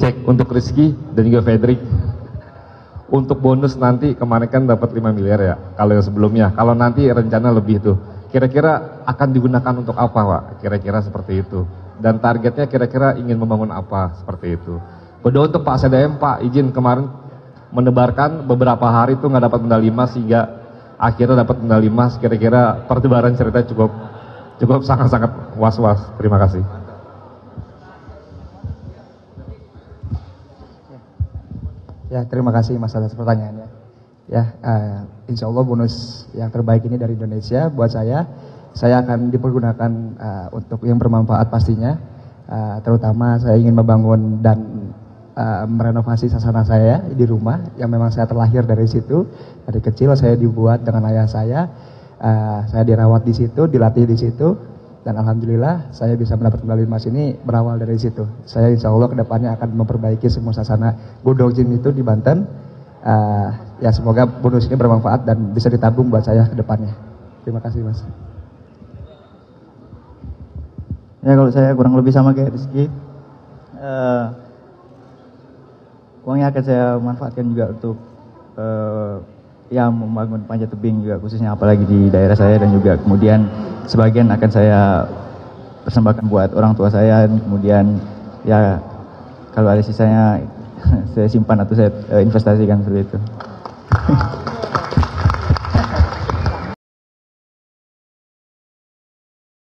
Cek untuk Rizky dan juga Fedrik. Untuk bonus nanti kemarin kan dapat 5 miliar ya, kalau yang sebelumnya. Kalau nanti rencana lebih tuh, kira-kira akan digunakan untuk apa Pak? Kira-kira seperti itu. Dan targetnya kira-kira ingin membangun apa seperti itu. Kedua untuk Pak CDM, Pak izin kemarin menebarkan beberapa hari itu nggak dapat medali emas sehingga akhirnya dapat medali emas. Kira-kira pertebaran cerita cukup cukup sangat-sangat was-was. Terima kasih. Ya, terima kasih Mas atas pertanyaannya. Ya, uh, insya Allah bonus yang terbaik ini dari Indonesia buat saya. Saya akan dipergunakan uh, untuk yang bermanfaat pastinya. Uh, terutama saya ingin membangun dan uh, merenovasi sasana saya di rumah yang memang saya terlahir dari situ. Dari kecil saya dibuat dengan ayah saya. Uh, saya dirawat di situ, dilatih di situ dan alhamdulillah saya bisa mendapat medali emas ini berawal dari situ. Saya insya Allah ke depannya akan memperbaiki semua sasana Gym itu di Banten. Uh, ya semoga bonus ini bermanfaat dan bisa ditabung buat saya ke depannya. Terima kasih mas. Ya kalau saya kurang lebih sama kayak Rizky. Uh, uangnya akan saya manfaatkan juga untuk uh, ya membangun panjat tebing juga khususnya apalagi di daerah saya dan juga kemudian sebagian akan saya persembahkan buat orang tua saya kemudian ya kalau ada sisanya saya simpan atau saya uh, investasikan seperti itu